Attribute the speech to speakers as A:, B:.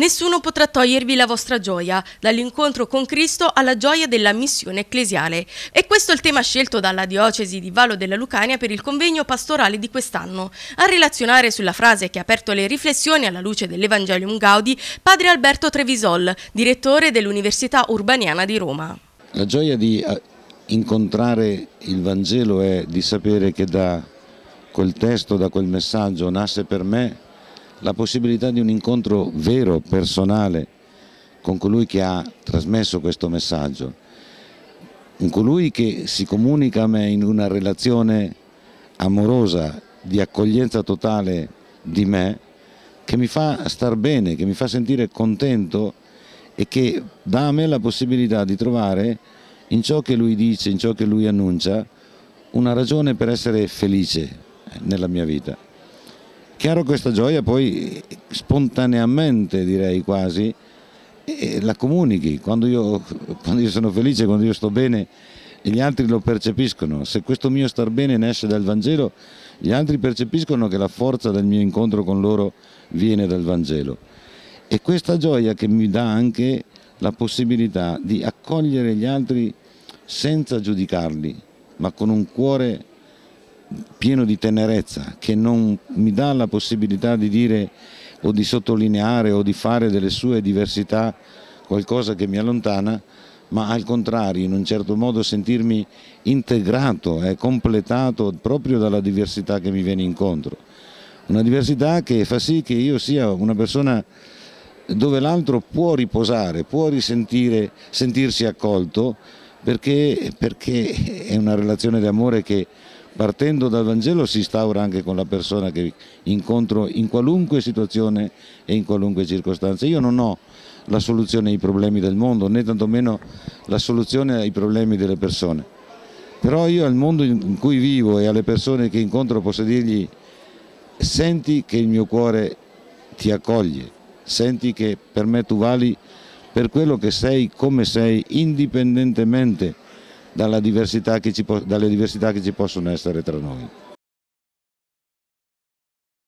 A: Nessuno potrà togliervi la vostra gioia, dall'incontro con Cristo alla gioia della missione ecclesiale. E questo è il tema scelto dalla diocesi di Valo della Lucania per il convegno pastorale di quest'anno. A relazionare sulla frase che ha aperto le riflessioni alla luce dell'Evangelium Gaudi, padre Alberto Trevisol, direttore dell'Università Urbaniana di Roma.
B: La gioia di eh, incontrare il Vangelo è di sapere che da quel testo, da quel messaggio nasce per me la possibilità di un incontro vero, personale, con colui che ha trasmesso questo messaggio, con colui che si comunica a me in una relazione amorosa, di accoglienza totale di me, che mi fa star bene, che mi fa sentire contento e che dà a me la possibilità di trovare in ciò che lui dice, in ciò che lui annuncia, una ragione per essere felice nella mia vita. Chiaro questa gioia poi spontaneamente direi quasi la comunichi, quando io, quando io sono felice, quando io sto bene gli altri lo percepiscono, se questo mio star bene nasce dal Vangelo gli altri percepiscono che la forza del mio incontro con loro viene dal Vangelo. E questa gioia che mi dà anche la possibilità di accogliere gli altri senza giudicarli, ma con un cuore pieno di tenerezza, che non mi dà la possibilità di dire o di sottolineare o di fare delle sue diversità qualcosa che mi allontana, ma al contrario in un certo modo sentirmi integrato e completato proprio dalla diversità che mi viene incontro. Una diversità che fa sì che io sia una persona dove l'altro può riposare, può risentire, sentirsi accolto perché, perché è una relazione di amore che partendo dal Vangelo si instaura anche con la persona che incontro in qualunque situazione e in qualunque circostanza. Io non ho la soluzione ai problemi del mondo, né tantomeno la soluzione ai problemi delle persone. Però io al mondo in cui vivo e alle persone che incontro posso dirgli senti che il mio cuore ti accoglie, senti che per me tu vali per quello che sei, come sei, indipendentemente diversità ci, dalle diversità che ci possono essere tra noi.